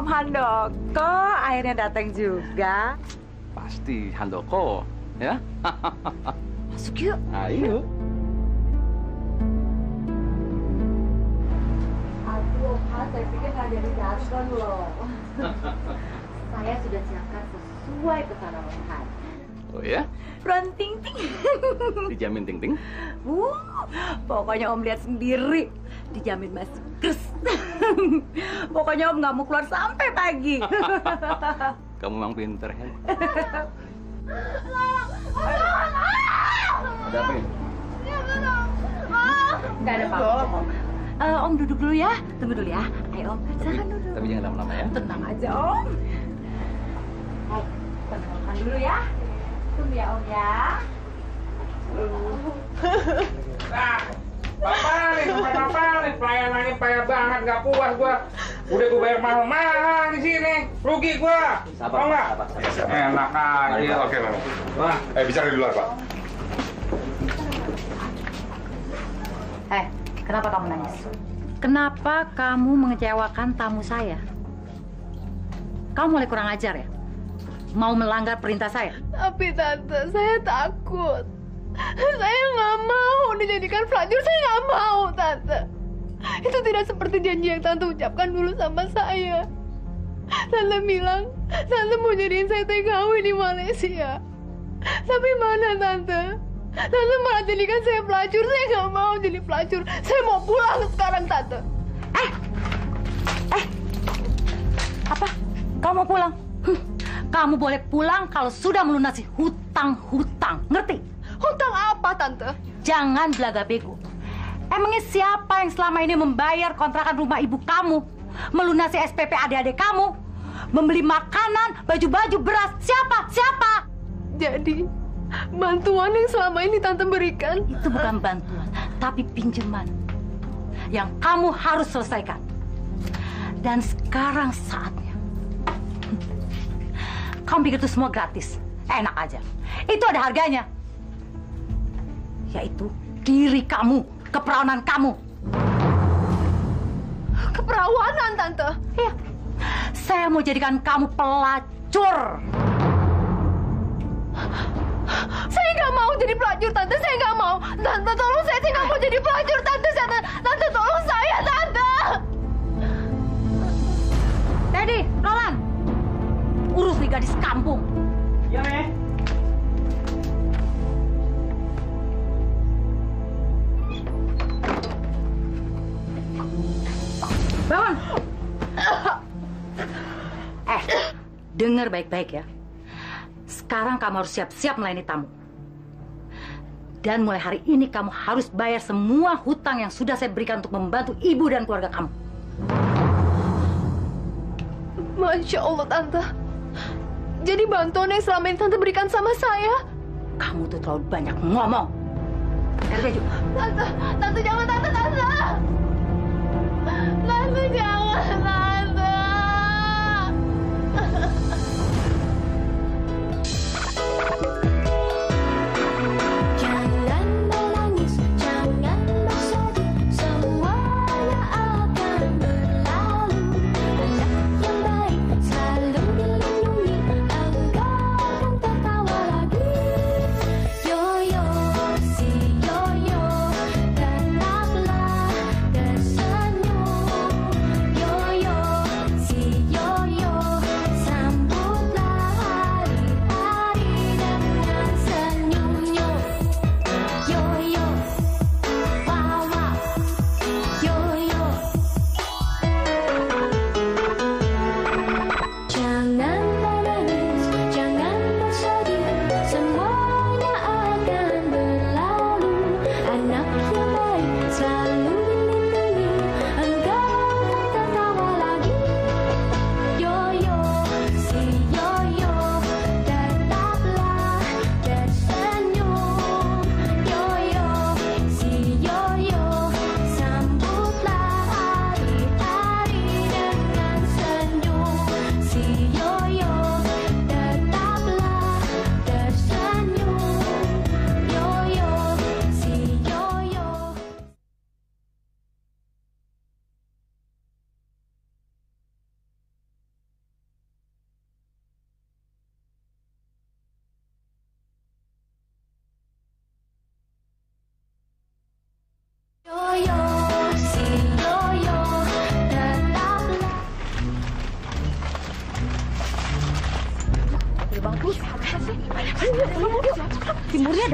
Om Handoko akhirnya datang juga. Pasti Handoko, ya? Masuk yuk. Ayo. Aduh, saya pikir nggak jadi datang loh. saya sudah siapkan sesuai pesanan Om Han. Oh ya? Front ting ting. Dijamin ting ting. Uh, pokoknya Om lihat sendiri. Dijamin masih kers. pokoknya Om nggak mau keluar sampai pagi. Kamu memang pinter, ya? Ada apa? Nggak ada apa-apa. Om. Eh, om duduk dulu ya. Tunggu dulu ya. Ayo Om, silakan duduk. Tapi jangan lama-lama ya. Tenang aja Om. Hai, tenangkan dulu ya. Tunggu ya Om ya. Bapak nih, bukan apa nih, pelayanannya payah banget, nggak puas gua. Udah gua bayar mahal-mahal di sini, rugi gua. Sabar, Tau nggak? sabar, sabar, sabar. Enak aja. Oke, Bang. Wah, Eh, bicara di luar, Pak. Eh, kenapa kamu nangis? Kenapa kamu mengecewakan tamu saya? Kamu mulai kurang ajar ya? Mau melanggar perintah saya? Tapi tante, saya takut. Saya nggak mau dijadikan pelacur. Saya nggak mau, tante. Itu tidak seperti janji yang tante ucapkan dulu sama saya. Tante bilang, tante mau jadiin saya TKW di Malaysia. Tapi mana tante? Tante malah jadikan saya pelacur. Saya nggak mau jadi pelacur. Saya mau pulang sekarang, tante. Apa? Kamu mau pulang? Kamu boleh pulang kalau sudah melunasi hutang-hutang. Ngerti? Hutang apa, tante? Jangan belaga bego. Emangnya siapa yang selama ini membayar kontrakan rumah ibu kamu? Melunasi SPP adik-adik kamu? Membeli makanan, baju-baju, beras? Siapa? Siapa? Jadi, bantuan yang selama ini tante berikan Itu bukan bantuan, tapi pinjaman yang kamu harus selesaikan. Dan sekarang saatnya. Kamu pikir itu semua gratis? Enak aja. Itu ada harganya. Yaitu diri kamu, keperawanan kamu. keperawanan, tante. Iya. Saya mau jadikan kamu pelacur. Saya nggak mau jadi pelacur, tante. Saya nggak mau. Tante, tolong saya. Saya nggak mau jadi pelacur, tante. Tante, tante tolong saya, tante. Teddy, Roland. Urus nih gadis kampung. iya nih. Bangun. Eh, dengar baik-baik ya. Sekarang kamu harus siap-siap melayani tamu. Dan mulai hari ini kamu harus bayar semua hutang yang sudah saya berikan untuk membantu ibu dan keluarga kamu. Masya Allah, tante. Jadi bantuan yang selama ini tante berikan sama saya. Kamu tuh terlalu banyak ngomong. Baju. Tante, tante jangan, tante, tante. Tante jangan, tante. Jangan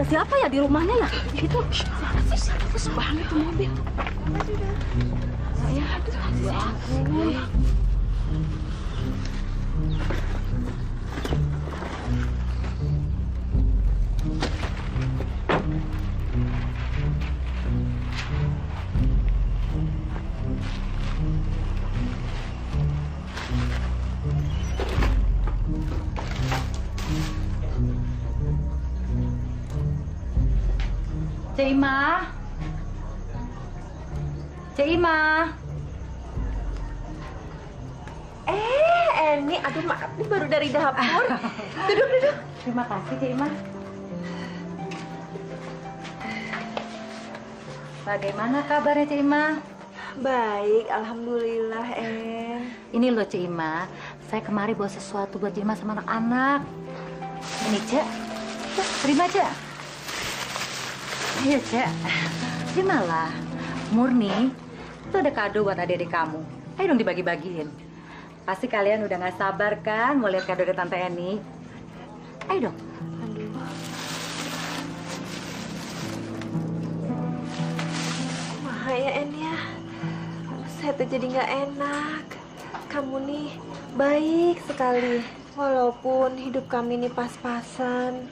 siapa ya di rumahnya ya? Itu sih? banget tuh mobil. Ya ampun. Cik Cik. Eh, Eni, aduh maaf nih baru dari dapur. Duduk, duduk. Terima kasih Cik Ima. Bagaimana kabarnya Cik Ima? Baik, alhamdulillah, En. Ini loh Cik Ima, saya kemari bawa sesuatu buat Cik Ima sama anak-anak. Ini Cek, terima Cek. Iya Cek, terimalah. Murni, itu ada kado buat adik-adik kamu. Ayo dong dibagi-bagiin. Pasti kalian udah gak sabar kan mau lihat kado dari Tante Eni. Ayo dong. Ya, En ya. Saya tuh jadi nggak enak. Kamu nih baik sekali. Walaupun hidup kami ini pas-pasan.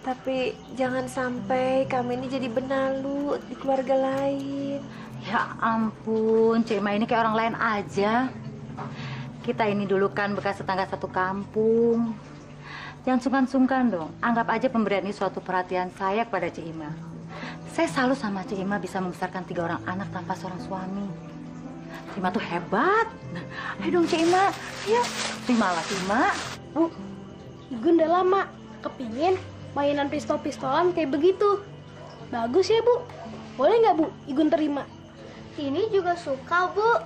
Tapi jangan sampai kami ini jadi benalu di keluarga lain. Ya ampun, Cik ini kayak orang lain aja. Kita ini dulu kan bekas tetangga satu kampung. Jangan sungkan-sungkan dong. Anggap aja pemberian ini suatu perhatian saya kepada Cik Ima. Saya selalu sama Cik Ima bisa membesarkan tiga orang anak tanpa seorang suami. Cik Ima tuh hebat. Nah, ayo dong Cik Ima. Ayo, terimalah Cik Ima. Bu, udah lama kepingin mainan pistol-pistolan kayak begitu. Bagus ya, Bu. Boleh nggak, Bu? Igun terima. Ini juga suka, Bu.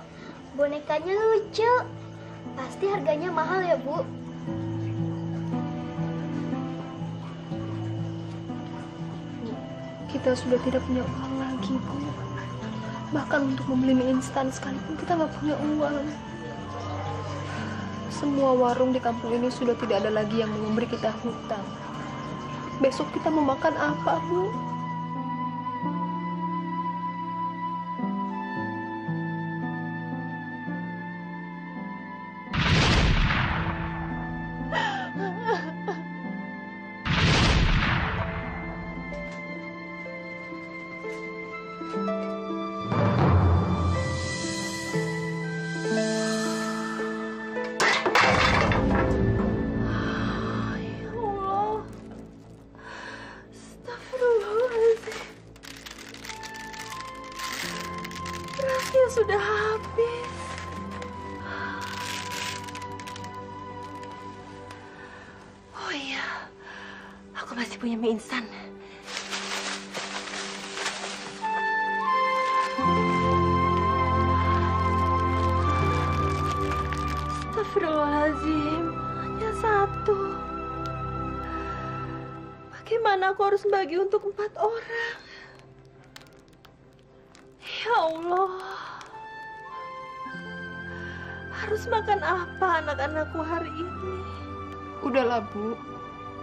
Bonekanya lucu. Pasti harganya mahal ya, Bu. Kita sudah tidak punya uang lagi, Bu. Bahkan untuk membeli mie instan sekalipun kita nggak punya uang. Semua warung di kampung ini sudah tidak ada lagi yang memberi kita hutang. Besok kita mau makan apa, Bu?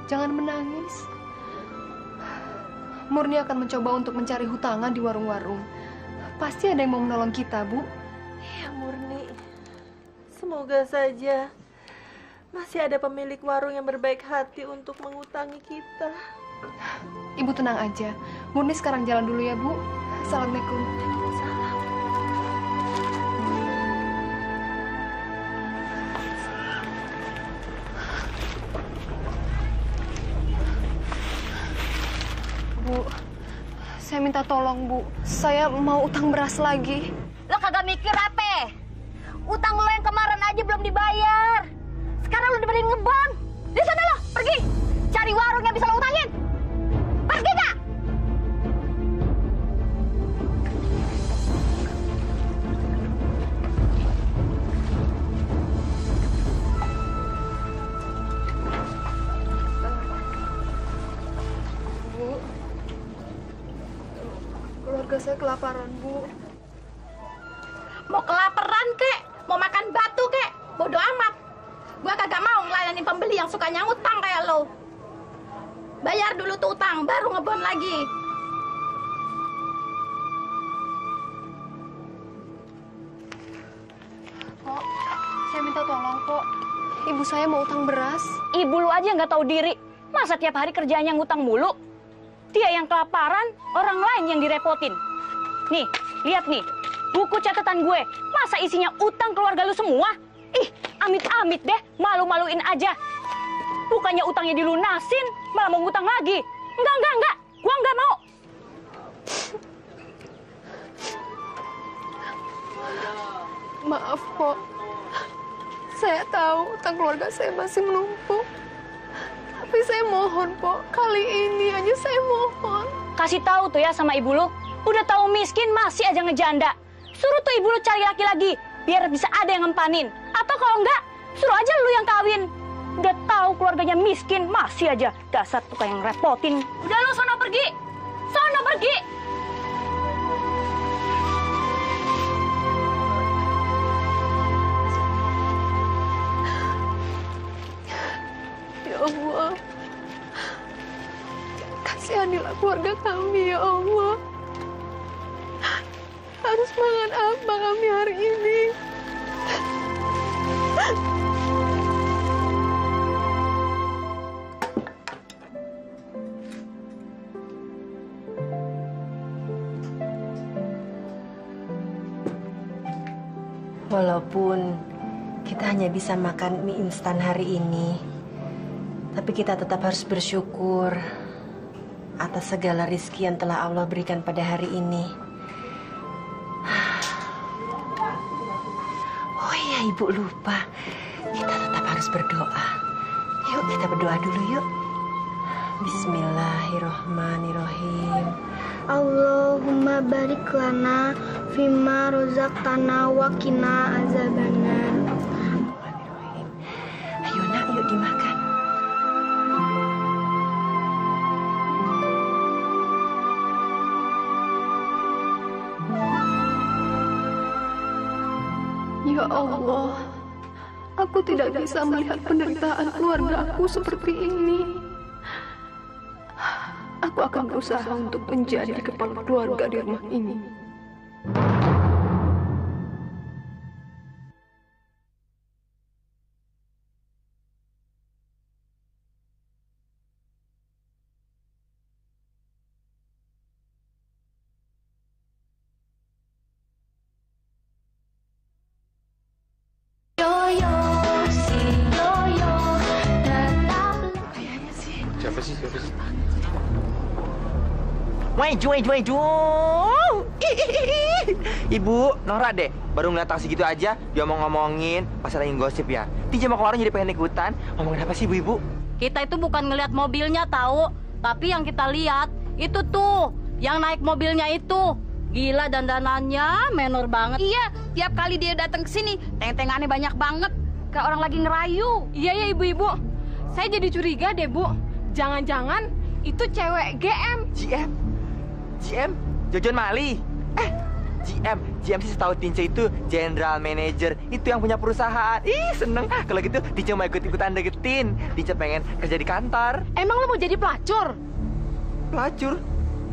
Jangan menangis. Murni akan mencoba untuk mencari hutangan di warung-warung. Pasti ada yang mau menolong kita, Bu. Ya Murni, semoga saja masih ada pemilik warung yang berbaik hati untuk mengutangi kita. Ibu tenang aja. Murni sekarang jalan dulu ya, Bu. Assalamualaikum. Saya minta tolong, Bu. Saya mau utang beras lagi. Lo kagak mikir apa? Utang lo yang kemarin aja belum dibayar. Sekarang lo dibanding ngebon. Di sana lo, pergi. Cari warung yang bisa lo utangin. Keluarga saya kelaparan, Bu. Mau kelaparan kek, mau makan batu kek, bodoh amat. Gua kagak mau ngelayanin pembeli yang sukanya ngutang kayak lo. Bayar dulu tuh utang, baru ngebon lagi. Kok, saya minta tolong kok. Ibu saya mau utang beras. Ibu lu aja nggak tahu diri. Masa tiap hari kerjanya ngutang mulu? Dia yang kelaparan, orang lain yang direpotin. Nih, lihat nih. Buku catatan gue. Masa isinya utang keluarga lu semua? Ih, amit-amit deh. Malu-maluin aja. Bukannya utangnya dilunasin, malah mau ngutang lagi. Enggak, enggak, enggak. Gua enggak mau. Maaf kok. Saya tahu utang keluarga saya masih menumpuk. Tapi saya mohon kok, kali ini aja saya mohon. Kasih tahu tuh ya sama ibu lu. Udah tahu miskin masih aja ngejanda. Suruh tuh ibu lu cari laki lagi biar bisa ada yang ngempanin. Atau kalau enggak, suruh aja lu yang kawin. Udah tahu keluarganya miskin masih aja dasar tukang yang repotin. Udah lu sono pergi. Sono pergi. Ya Allah. Kasihanilah keluarga kami ya Allah. Harus makan apa kami hari ini? Walaupun kita hanya bisa makan mie instan hari ini, tapi kita tetap harus bersyukur atas segala rizki yang telah Allah berikan pada hari ini. Oh iya, Ibu lupa. Kita tetap harus berdoa. Yuk, kita berdoa dulu yuk. Bismillahirrohmanirrohim. Allahumma barik lana fima rozaqtana wa qina azabannar. Allah, aku tidak bisa melihat penderitaan keluarga aku seperti ini. Aku akan berusaha untuk menjadi kepala keluarga di rumah ini. Maju, maju, maju. Ibu, Nora deh. Baru ngeliat taksi gitu aja, dia mau ngomongin pas lagi gosip ya. Tija mau ke warung jadi pengen ikutan. Ngomongin apa sih ibu-ibu? Kita itu bukan ngelihat mobilnya tahu, tapi yang kita lihat itu tuh yang naik mobilnya itu. Gila dandanannya menor banget. Iya, tiap kali dia datang ke sini, teng-tengannya banyak banget. Kayak orang lagi ngerayu. Iya ya ibu-ibu, saya jadi curiga deh bu. Jangan-jangan itu cewek GM. GM? GM? Jojon Mali? Eh, GM. GM sih setahu Tince itu General Manager. Itu yang punya perusahaan. Ih, seneng. Kalau gitu Tince mau ikut-ikutan deketin. Tince pengen kerja di kantor. Emang lo mau jadi pelacur? Pelacur?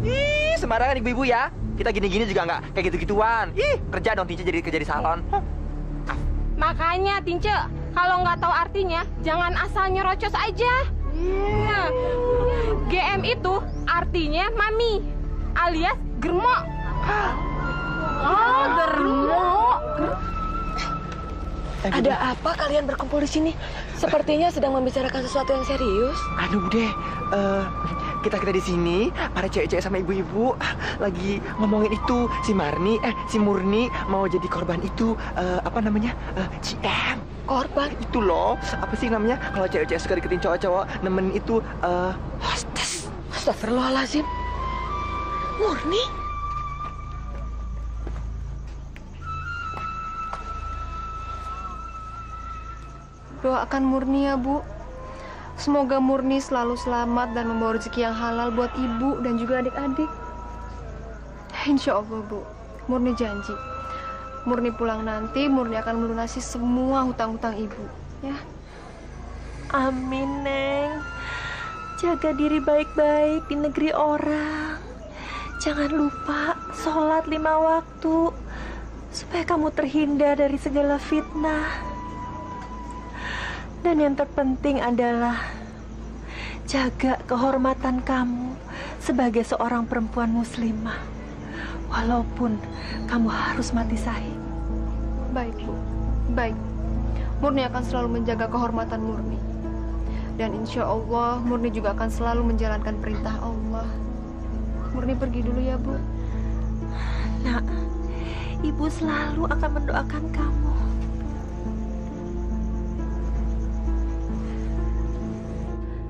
Ih, sembarangan ibu-ibu ya. Kita gini-gini juga nggak kayak gitu-gituan. Ih, kerja dong Tince jadi kerja di salon. Hah. Makanya Tince, kalau nggak tahu artinya, jangan asal nyerocos aja. Nah, GM itu artinya mami, alias germo. Oh, germo. Ada apa kalian berkumpul di sini? Sepertinya sedang membicarakan sesuatu yang serius. Aduh deh, eh, kita kita di sini para cewek-cewek sama ibu-ibu lagi ngomongin itu si Marni, eh si Murni mau jadi korban itu eh, apa namanya eh, GM. Korban itu loh, apa sih namanya kalau cewek-cewek suka deketin cowok-cowok nemenin itu eh, hostess. Astagfirullahaladzim. Murni? Doakan Murni ya Bu. Semoga Murni selalu selamat dan membawa rezeki yang halal buat ibu dan juga adik-adik. Insya Allah Bu, Murni janji. Murni pulang nanti, Murni akan melunasi semua hutang-hutang ibu. Ya. Amin, Neng. Jaga diri baik-baik di negeri orang. Jangan lupa sholat lima waktu supaya kamu terhindar dari segala fitnah. Dan yang terpenting adalah jaga kehormatan kamu sebagai seorang perempuan muslimah. Walaupun kamu harus mati sahih. Baik, Bu. Baik. Murni akan selalu menjaga kehormatan Murni. Dan insya Allah, Murni juga akan selalu menjalankan perintah Allah. Murni pergi dulu ya, Bu. Nak, ibu selalu akan mendoakan kamu.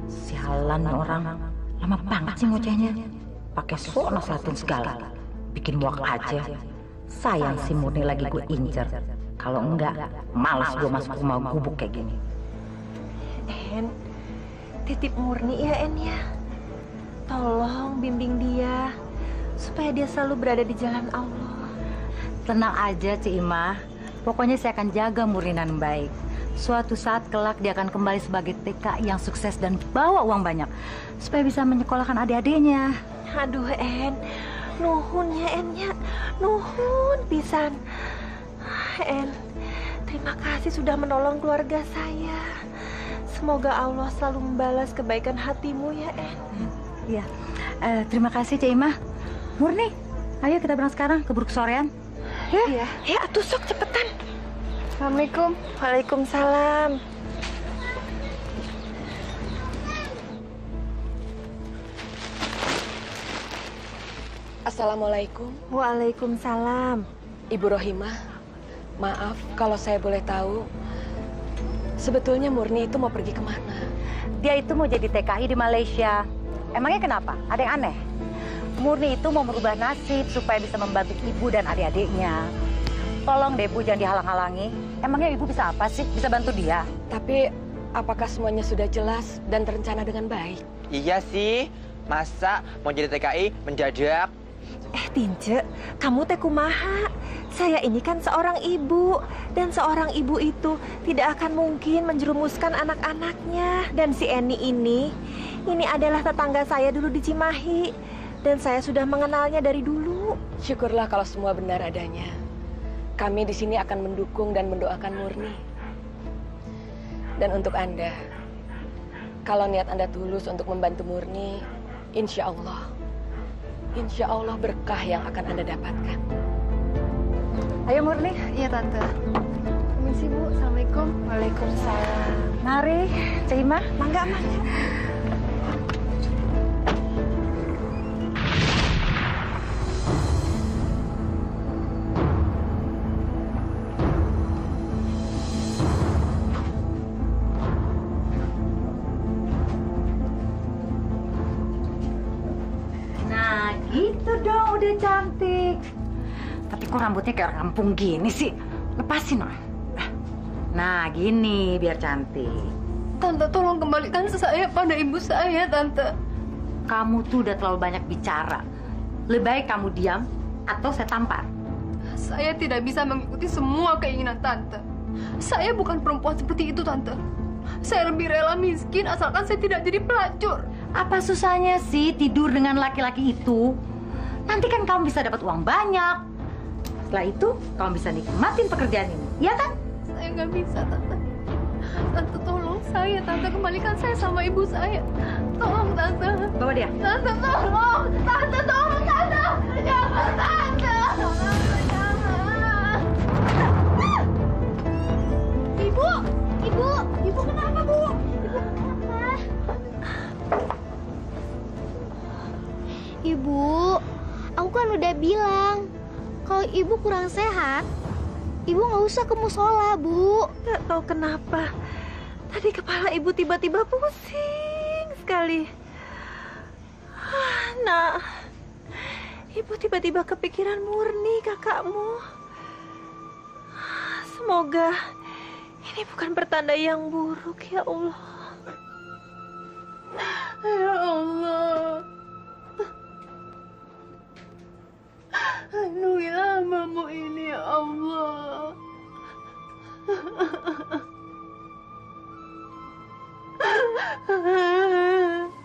Sialan nih orang. Lama banget sih ngocehnya. Pakai sok nasihatin segala. Bikin muak aja. Sayang si Murni lagi gue incer. Kalau enggak, males gue masuk rumah gubuk kayak gini. En, titip murni ya En ya. Tolong bimbing dia supaya dia selalu berada di jalan Allah. Tenang aja, Ci Imah. Pokoknya saya akan jaga Murni dengan baik. Suatu saat kelak dia akan kembali sebagai TK yang sukses dan bawa uang banyak. Supaya bisa menyekolahkan adik-adiknya. Aduh En, nuhun ya En ya. Nuhun pisan. En, terima kasih sudah menolong keluarga saya. Semoga Allah selalu membalas kebaikan hatimu ya En. Iya. Eh, terima kasih, Ci Imah. Murni, ayo kita berangkat sekarang keburu sorean. Ya, ya, ya atuh sok cepetan. Assalamualaikum. Waalaikumsalam. Assalamualaikum. Waalaikumsalam. Ibu Rohimah, maaf kalau saya boleh tahu. Sebetulnya Murni itu mau pergi ke mana? Dia itu mau jadi TKI di Malaysia. Emangnya kenapa? Ada yang aneh? Murni itu mau merubah nasib supaya bisa membantu ibu dan adik-adiknya. Tolong deh Bu, jangan dihalang-halangi. Emangnya ibu bisa apa sih? Bisa bantu dia? Tapi apakah semuanya sudah jelas dan terencana dengan baik? Iya sih. Masa mau jadi TKI mendadak? Eh Tince, kamu teh kumaha? Saya ini kan seorang ibu dan seorang ibu itu tidak akan mungkin menjerumuskan anak-anaknya. Dan si Eni ini, ini adalah tetangga saya dulu di Cimahi dan saya sudah mengenalnya dari dulu. Syukurlah kalau semua benar adanya. Kami di sini akan mendukung dan mendoakan Murni. Dan untuk Anda, kalau niat Anda tulus untuk membantu Murni, insya Allah, insya Allah berkah yang akan Anda dapatkan. Ayo Murni. Iya, Tante. Permisi, Bu. Assalamualaikum. Waalaikumsalam. Mari, Cima. Mangga, mangga. Kok rambutnya kayak kampung gini sih? Lepasin, Noh. Nah, gini biar cantik. Tante, tolong kembalikan saya pada ibu saya, Tante. Kamu tuh udah terlalu banyak bicara. Lebih baik kamu diam atau saya tampar. Saya tidak bisa mengikuti semua keinginan Tante. Saya bukan perempuan seperti itu, Tante. Saya lebih rela miskin asalkan saya tidak jadi pelacur. Apa susahnya sih tidur dengan laki-laki itu? Nanti kan kamu bisa dapat uang banyak. Setelah itu, kamu bisa nikmatin pekerjaan ini. Iya kan? Saya nggak bisa, Tante. Tante, tolong saya, Tante. Kembalikan saya sama ibu saya. Tolong, Tante. Bawa dia. Tante, tolong. Tante, tolong, Tante. Jangan, Tante. Jangan. Ibu, ibu, ibu kenapa bu? Ibu kenapa? Ibu, aku kan udah bilang kalau ibu kurang sehat, ibu nggak usah ke musola, bu. Gak tahu kenapa. Tadi kepala ibu tiba-tiba pusing sekali. Ah, Nah, ibu tiba-tiba kepikiran murni kakakmu. Ah, Semoga ini bukan pertanda yang buruk ya Allah. Ya Allah. Lindungilah hamamu ini, ya Allah.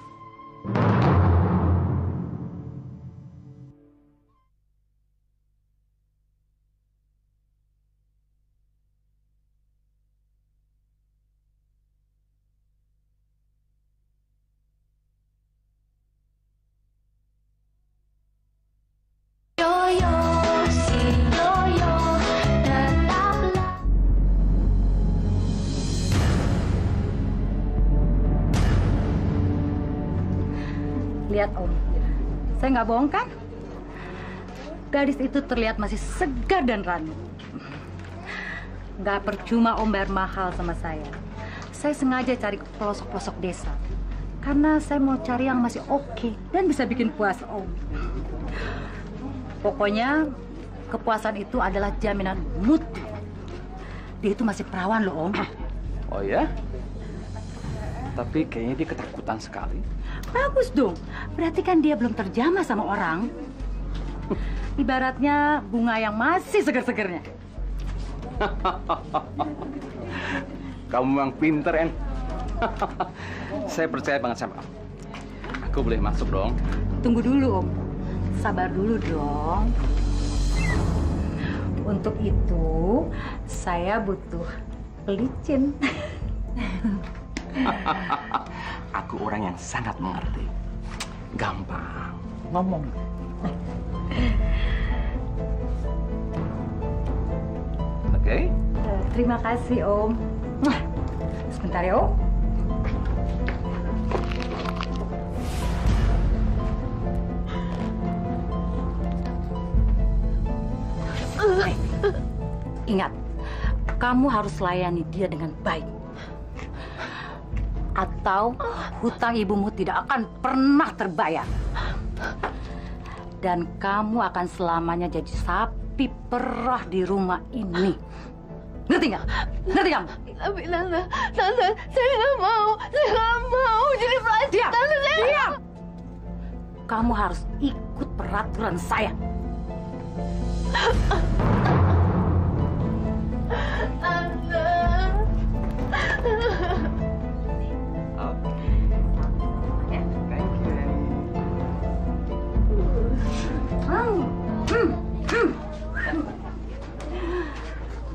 nggak bohong kan? Gadis itu terlihat masih segar dan rani. Nggak percuma Om bayar mahal sama saya. Saya sengaja cari ke pelosok-pelosok desa. Karena saya mau cari yang masih oke dan bisa bikin puas Om. Pokoknya kepuasan itu adalah jaminan mutu. Dia itu masih perawan loh Om. Oh ya? Tapi kayaknya dia ketakutan sekali. Bagus dong. Berarti kan dia belum terjamah sama orang. Ibaratnya bunga yang masih seger-segernya. Kamu memang pinter, En. Saya percaya banget sama kamu. Aku boleh masuk dong. Tunggu dulu, Om. Sabar dulu dong. Untuk itu, saya butuh pelicin. Aku orang yang sangat mengerti. Gampang. Ngomong. Oke? Eh, Terima kasih, Om. Sebentar ya, Om. Eh, Ingat, kamu harus layani dia dengan baik. Atau hutang ibumu tidak akan pernah terbayar. Dan kamu akan selamanya jadi sapi perah di rumah ini. Ngerti nggak? Ngerti kamu? Tapi tante, tante, saya nggak mau, saya nggak mau jadi pelacur. Diam, Tante, saya nggak diam. Kamu harus ikut peraturan saya. Hmm,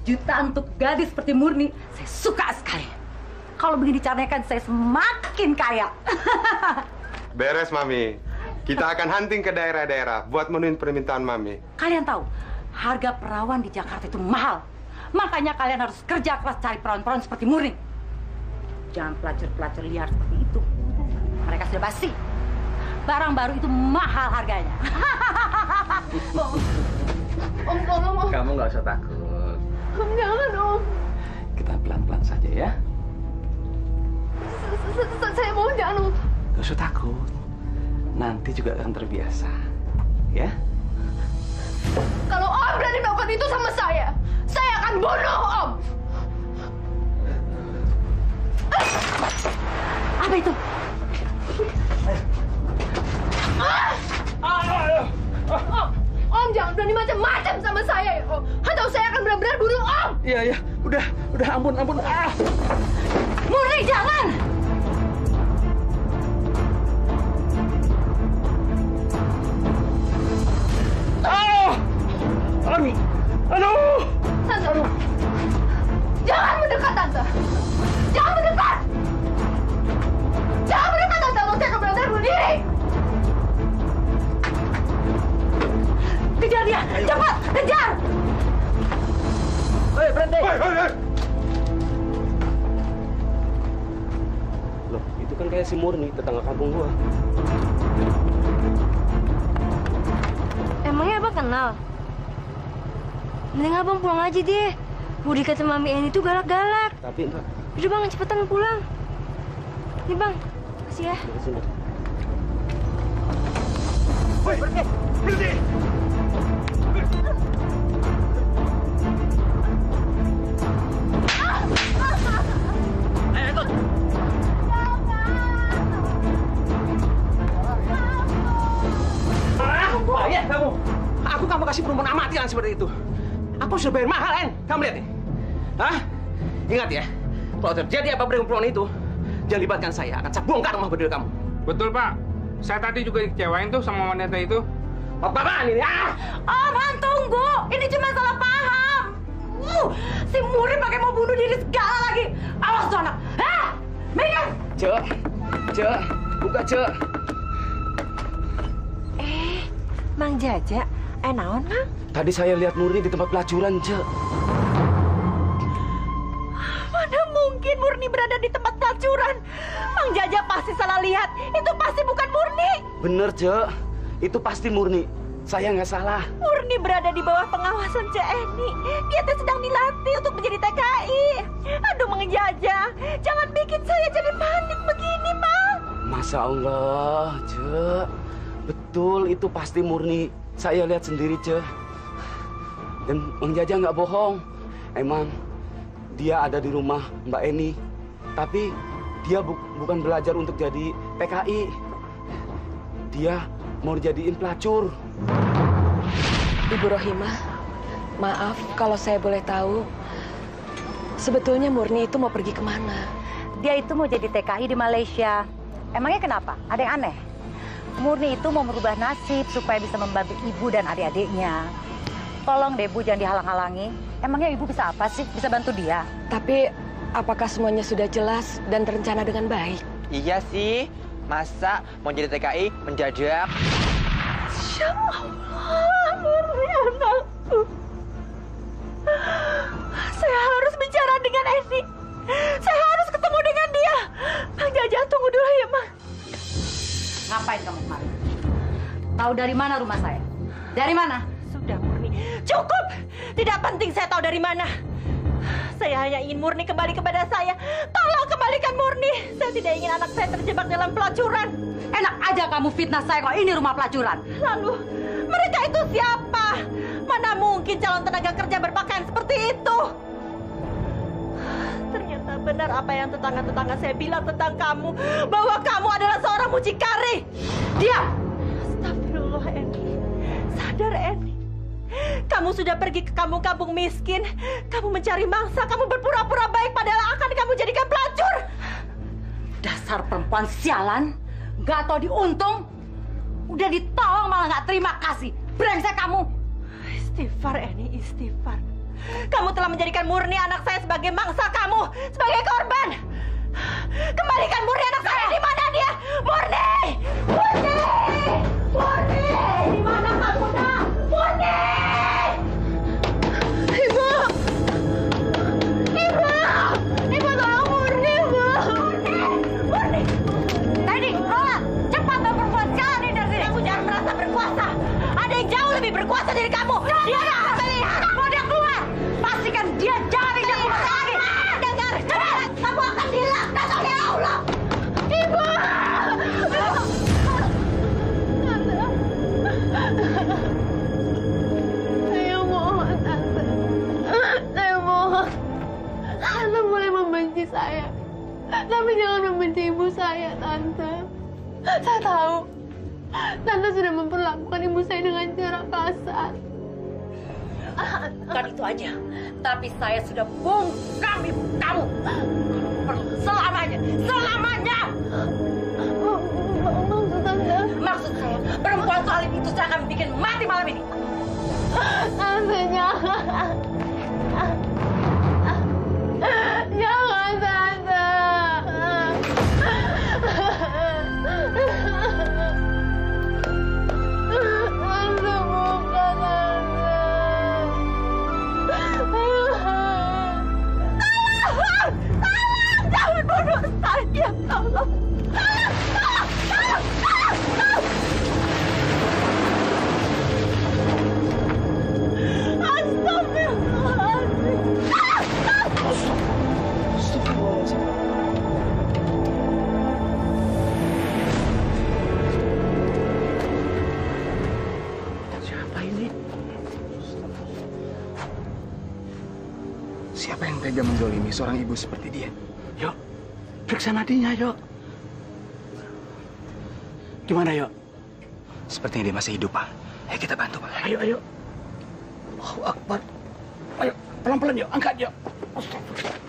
Juta untuk gadis seperti Murni, saya suka sekali. Kalau begini caranya kan saya semakin kaya. Beres, Mami. Kita akan hunting ke daerah-daerah buat menuhin permintaan Mami. Kalian tahu, harga perawan di Jakarta itu mahal. Makanya kalian harus kerja keras cari perawan-perawan seperti Murni. Jangan pelacur-pelacur liar seperti itu. Mereka sudah basi. Barang baru itu mahal harganya. Om, tolong, Om. Kamu nggak usah takut. Om, jangan, Om. Kita pelan-pelan saja ya. Saya mau jangan, Om. Gak usah takut. Nanti juga akan terbiasa. Ya? Kalau Om berani melakukan itu sama saya, saya akan bunuh Om. Apa itu? Om, Om jangan berani macam-macam sama saya ya Om. Saya akan benar-benar bunuh Om. Iya, iya. Udah, udah ampun, ampun. Ah. Murni, jangan! Ah! Aduh! Aduh! Tante, jangan mendekat Tante. Jangan mendekat. Jangan mendekat Tante. Atau saya akan benar-benar bunuh diri. Kejar dia! Cepat! Kejar! Hei, berhenti! Loh, itu kan kayak si Murni, tetangga kampung gua. Emangnya abang kenal? Mending abang pulang aja deh. Mau dikata Mami Eni itu galak-galak. Tapi enggak, Udah bang, cepetan pulang. Nih bang, kasih ya. sini. Woi, berhenti! Berhenti! Kasih perempuan amatiran seperti itu. Aku sudah bayar mahal, En. Kamu lihat nih. Hah? Ingat ya, kalau terjadi apa dengan perempuan itu, jangan libatkan saya. Akan saya bongkar rumah berdua kamu. Betul, Pak. Saya tadi juga dikecewain tuh sama wanita itu. Apa-apaan ini? Ah! Om, Han, tunggu! Ini cuma salah paham. Uh, si Muri pakai mau bunuh diri segala lagi. Awas tuh anak. Hah? Minggir! Cek, cek, buka cek. Eh, Mang Jaja, eh naon, Mang? Tadi saya lihat Murni di tempat pelacuran, Ce. Mana mungkin Murni berada di tempat pelacuran? Mang Jaja pasti salah lihat. Itu pasti bukan Murni. Bener, Ce. Itu pasti murni. Saya nggak salah. Murni berada di bawah pengawasan Cek Eni. Dia teh sedang dilatih untuk menjadi TKI. Aduh, Mang Jaja. Jangan bikin saya jadi panik begini, Mang. Masya Allah, Ce. Betul, itu pasti murni. Saya lihat sendiri, Ce. Dan Bang Jaja nggak bohong. Emang dia ada di rumah Mbak Eni. Tapi dia bu- bukan belajar untuk jadi PKI. Dia mau dijadiin pelacur. Ibu Rohimah, maaf kalau saya boleh tahu. Sebetulnya Murni itu mau pergi ke mana? Dia itu mau jadi TKI di Malaysia. Emangnya kenapa? Ada yang aneh? Murni itu mau merubah nasib supaya bisa membantu ibu dan adik-adiknya. Tolong deh Bu, jangan dihalang-halangi. Emangnya ibu bisa apa sih? Bisa bantu dia? Tapi apakah semuanya sudah jelas dan terencana dengan baik? Iya sih. Masa mau jadi TKI mendadak? Masya Allah, Murni anakku. Saya harus bicara dengan Eni. Saya harus ketemu dengan dia. Mang Jaja, tunggu dulu ya, Mang. Ngapain kamu kemari? Tahu dari mana rumah saya? Dari mana? Sudah, Murni. Cukup! Tidak penting saya tahu dari mana. Saya hanya ingin Murni kembali kepada saya. Tolong kembalikan Murni. Saya tidak ingin anak saya terjebak dalam pelacuran. Enak aja kamu fitnah saya kalau ini rumah pelacuran. Lalu, mereka itu siapa? Mana mungkin calon tenaga kerja berpakaian seperti itu? Ternyata benar apa yang tetangga-tetangga saya bilang tentang kamu. Bahwa kamu adalah seorang mucikari. Diam! Astagfirullah, Eni. Sadar, Eni. Kamu sudah pergi ke kampung-kampung miskin. Kamu mencari mangsa. Kamu berpura-pura baik padahal akan kamu jadikan pelacur. Dasar perempuan sialan. Gak tau diuntung. Udah ditolong malah gak terima kasih. Brengsek kamu. Istighfar, Eni, istighfar. Kamu telah menjadikan Murni anak saya sebagai mangsa kamu, sebagai korban. Kembalikan Murni anak saya. Di mana dia? Murni! Murni! Saya. Tapi jangan membenci ibu saya, Tante. Saya tahu. Tante sudah memperlakukan ibu saya dengan cara kasar. Bukan itu aja. Tapi saya sudah bungkam ibu kamu. Selamanya. Selamanya. Maksud Tante? Maksud saya, perempuan soal itu saya akan bikin mati malam ini. Tante. Jangan, seorang ibu seperti dia? Yuk, periksa nadinya, yuk. Gimana, yuk? Sepertinya dia masih hidup, Pak. Ayo kita bantu, Pak. Ayo, ayo. Allahu Akbar. Ayo, pelan-pelan, yuk. Angkat, yuk. Astagfirullah.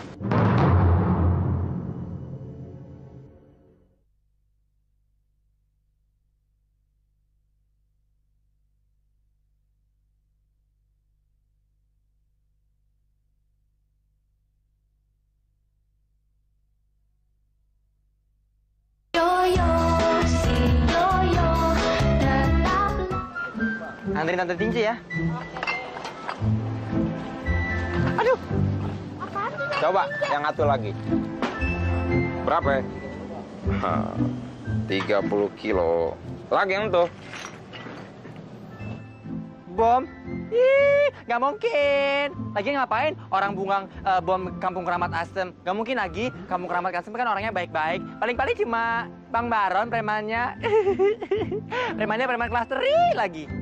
Anterin Tante ya. Aduh! Coba yang satu lagi. Berapa? ya? Hah, 30 kilo. Lagi yang tuh. Bom? Ih, nggak mungkin. Lagi ngapain orang bungang eh, bom kampung keramat asem? Nggak mungkin lagi. Kampung keramat asem kan orangnya baik-baik. Paling-paling cuma Bang Baron premannya. premannya preman kelas teri lagi.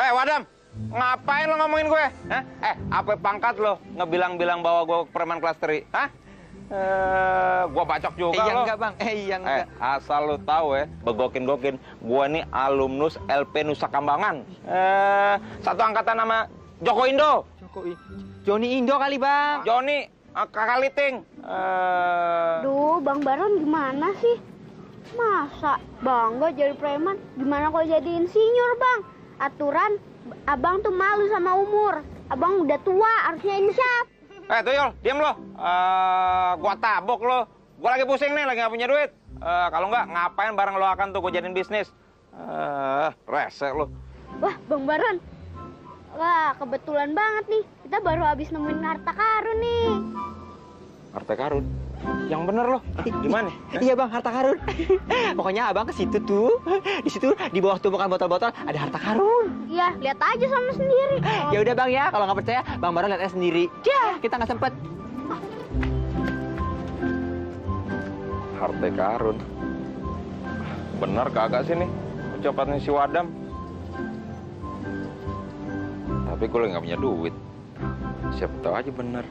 Eh, Wadam, ngapain lo ngomongin gue? Hah? Eh, apa pangkat lo ngebilang-bilang bahwa gue preman kelas teri? Hah? Eh, gua bacok juga Iya lo. enggak, Bang. Eh, iya enggak. Eh, asal lo tahu ya, begokin-gokin, gua nih alumnus LP Nusa Kambangan. Eh, satu angkatan sama Joko Indo. Joko Joni Indo kali, Bang. Joni, eh, Kakak Liting. Eh, Duh, Bang Baron gimana sih? Masa bangga jadi preman? Gimana kalau jadi insinyur, Bang? Aturan, abang tuh malu sama umur. Abang udah tua, harusnya insaf. Eh, Tuyul, diam lo. Eh, gua tabok lo. Gua lagi pusing nih, lagi nggak punya duit. Eh, kalau nggak, ngapain barang lo akan tuh gua jadiin bisnis? Eh, rese lo. Wah, Bang Baron. Wah, kebetulan banget nih. Kita baru habis nemuin harta karun nih. Harta karun. Yang bener lo. Gimana? Iya bang, harta karun. Pokoknya abang ke situ tuh. Di situ di bawah tumpukan botol-botol ada harta karun. Iya, lihat aja sama sendiri. Ya udah bang ya, kalau nggak percaya, bang Baron lihat aja sendiri. Ya, kita nggak sempet. Harta karun. Bener kagak sih nih? Ucapannya si Wadam. Tapi gue lagi nggak punya duit. Siapa tahu aja bener.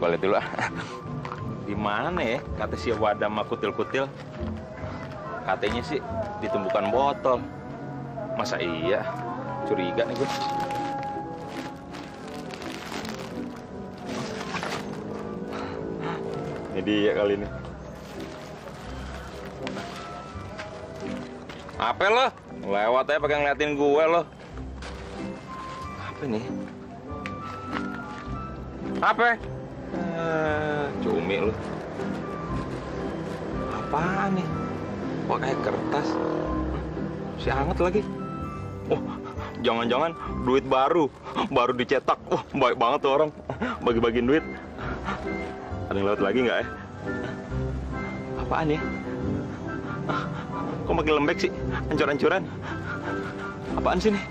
Boleh dulu ah. Di mana ya kata si Wadam sama kutil-kutil? Katanya sih ditumbukan botol. Masa iya? Curiga nih gue. Ini dia kali ini. Apa lo? Lewat aja pakai ngeliatin gue lo. Apa nih? Apa? Eh, cumi lo. Apaan nih? Kok kayak kertas? Si hangat lagi. Oh, jangan-jangan duit baru, baru dicetak. Wah, baik banget tuh orang. Bagi-bagiin duit. Ada yang lewat lagi nggak ya? Apaan ya? Kok makin lembek sih? Ancur-ancuran. Apaan sih nih?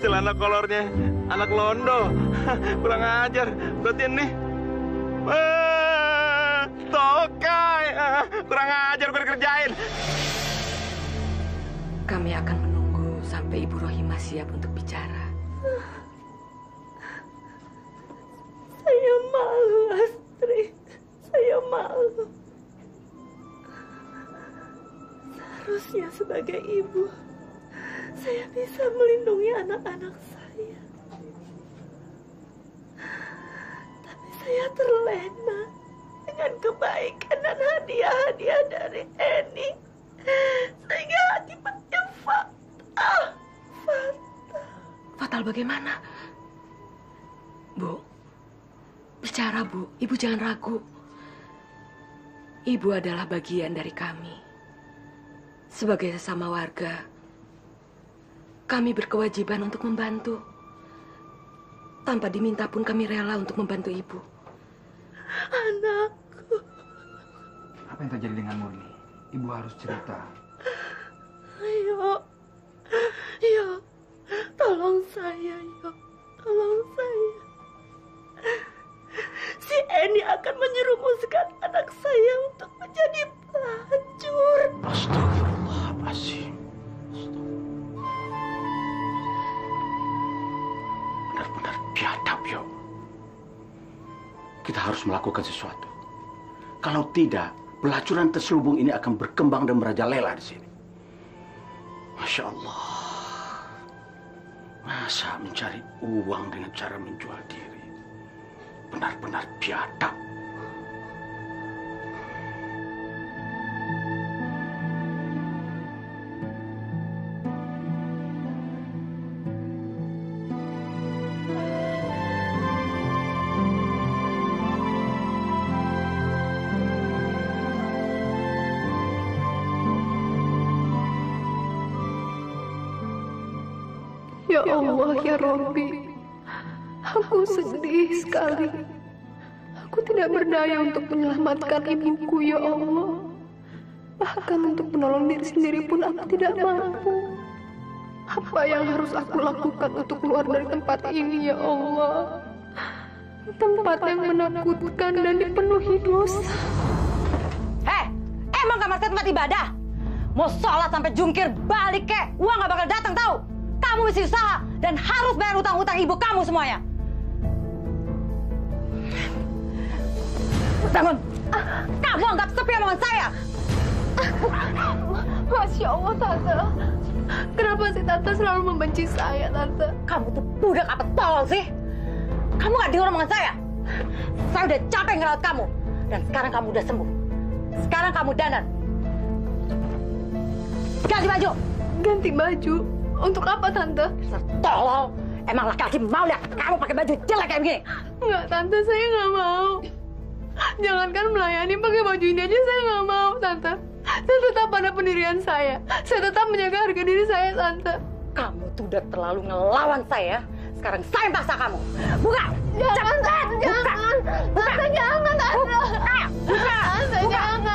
Celana kolornya anak londo. Kurang ajar. Berarti nih. Eh, Tokai. Ah, Kurang ajar gue dikerjain. Kami akan menunggu sampai Ibu Rohimah siap untuk bicara. Saya malu, Astrid. Saya malu. Seharusnya sebagai ibu, saya bisa melindungi anak-anak saya. Saya terlena dengan kebaikan dan hadiah-hadiah dari Eni. Sehingga akibatnya fatal. Fatal. Fatal bagaimana? Bu, bicara Bu, Ibu jangan ragu. Ibu adalah bagian dari kami. Sebagai sesama warga, kami berkewajiban untuk membantu. Tanpa diminta pun kami rela untuk membantu Ibu. Anakku. Apa yang terjadi dengan Murni? Ibu harus cerita. Ayo. Yo. Tolong saya, yo. Tolong saya. Si Eni akan menyerumuskan anak saya untuk menjadi pelacur. Astagfirullahaladzim. Kita harus melakukan sesuatu. Kalau tidak, pelacuran terselubung ini akan berkembang dan merajalela di sini. Masya Allah. Masa mencari uang dengan cara menjual diri? Benar-benar biadab. Ya Robbi. Aku sedih sekali. Aku tidak berdaya untuk menyelamatkan ibuku, ya Allah. Bahkan untuk menolong diri sendiri pun aku tidak mampu. Apa yang harus aku lakukan untuk keluar dari tempat ini, ya Allah? Tempat yang menakutkan dan dipenuhi dosa. Heh, emang kamar saya tempat ibadah? Mau sholat sampai jungkir balik kek, uang gak bakal datang tahu. Kamu mesti usaha dan harus bayar utang-utang ibu kamu semuanya. Bangun! Kamu anggap sepi omongan saya? Masya Allah, Tante. Kenapa sih Tante selalu membenci saya, Tante? Kamu tuh budak apa tolol sih? Kamu gak dengar omongan saya? Saya udah capek ngerawat kamu. Dan sekarang kamu udah sembuh. Sekarang kamu dandan. Ganti baju. Ganti baju? Untuk apa, Tante? Tolol. Emang laki-laki mau lihat kamu pakai baju jelek kayak begini? Enggak, Tante. Saya nggak mau. Jangankan melayani pakai baju ini aja saya nggak mau, Tante. Saya tetap pada pendirian saya. Saya tetap menjaga harga diri saya, Tante. Kamu tuh udah terlalu ngelawan saya. Sekarang saya paksa kamu. Buka! Jangan! Tante, Buka! jangan. Buka! Tante, jangan, Tante. Buka! Buka! Tante, jangan.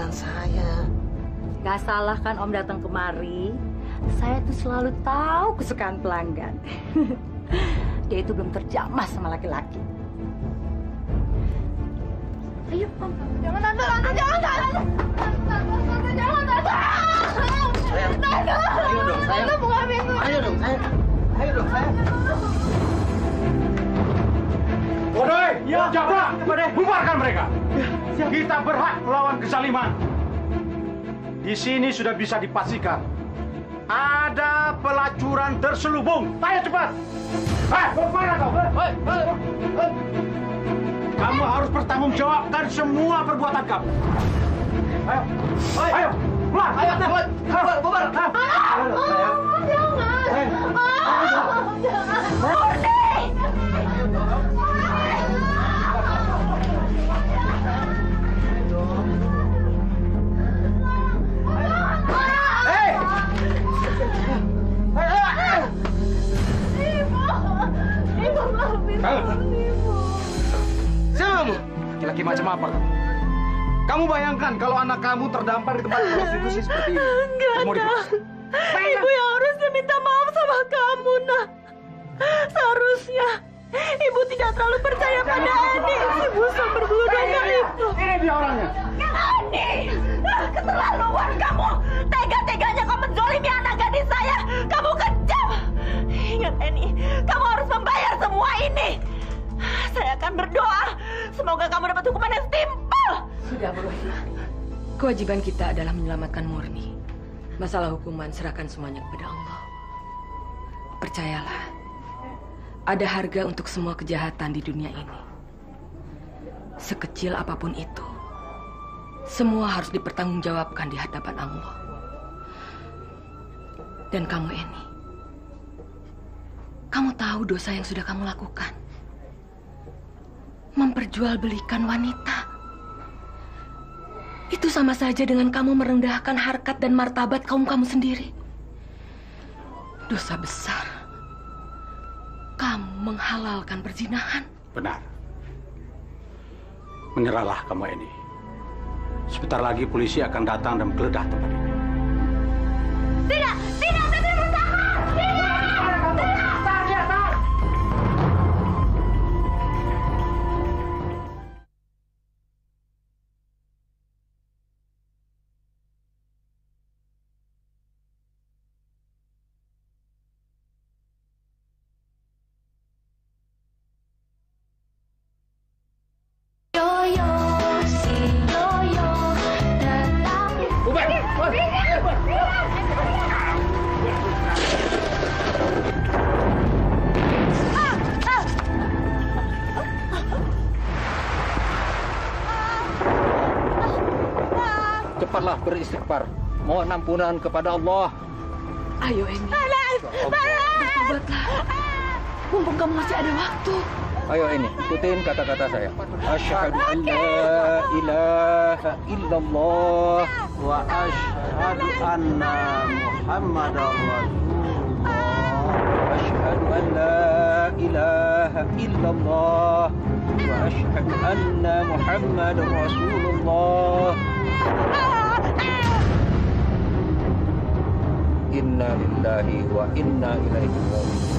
Pesanan saya. Gak salah kan Om datang kemari. Saya tuh selalu tahu kesukaan pelanggan. Dia itu belum terjamah sama laki-laki. Ayo, Om. Jangan, Tante, Tante, jangan, Tante. Tante, jangan, Tante. Tante. Ayo dong, sayang. Tante, buka pintu. Ayo dong, sayang. Ayo dong, sayang. Bodoh, ya, Jabra, bubarkan mereka. Kita berhak melawan kezaliman. Di sini sudah bisa dipastikan ada pelacuran terselubung. Ayo cepat. Hei, mau ke mana kau? Hei, hei, hei. Kamu harus bertanggungjawabkan semua perbuatan kamu. Ayo, ayo, keluar. Ayo, bubar, bubar. Ayo, dong, sayang. Jangan. Jangan. Laki macam apa kamu? Kamu bayangkan kalau anak kamu terdampar di tempat prostitusi seperti ini. Enggak, Mau nak. Ibu yang harusnya minta maaf sama kamu, nak. Seharusnya Ibu tidak terlalu percaya pada Ani, si busuk berbulutnya itu. Ini dia orangnya. Ani, keterlaluan kamu. Tega-teganya kamu menzolimi anak gadis saya. Kamu kejam. Ingat, Ani, kamu harus membayar semua ini. Saya akan berdoa. Semoga kamu dapat hukuman yang setimpal. Sudah, Bu. Kewajiban kita adalah menyelamatkan Murni. Masalah hukuman serahkan semuanya kepada Allah. Percayalah, ada harga untuk semua kejahatan di dunia ini. Sekecil apa pun itu, semua harus dipertanggungjawabkan di hadapan Allah. Dan kamu, Eni, kamu tahu dosa yang sudah kamu lakukan. Memperjualbelikan wanita. Itu sama saja dengan kamu merendahkan harkat dan martabat kaum kamu sendiri. Dosa besar. Kamu menghalalkan perzinahan. Benar. Menyerahlah kamu ini. Sebentar lagi polisi akan datang dan menggeledah tempat ini. Tidak, tidak, beristighfar. Mohon ampunan kepada Allah. Ayo, Eni. Bertobatlah. Mumpung kamu masih ada waktu. Ayo ini, ikutin kata-kata saya. Asyhadu an la ilaha illallah wa asyhadu anna Muhammadar Rasulullah. Asyhadu an la ilaha illallah wa asyhadu anna Muhammadar Rasulullah. إنا لله وإنا إليه راجعون.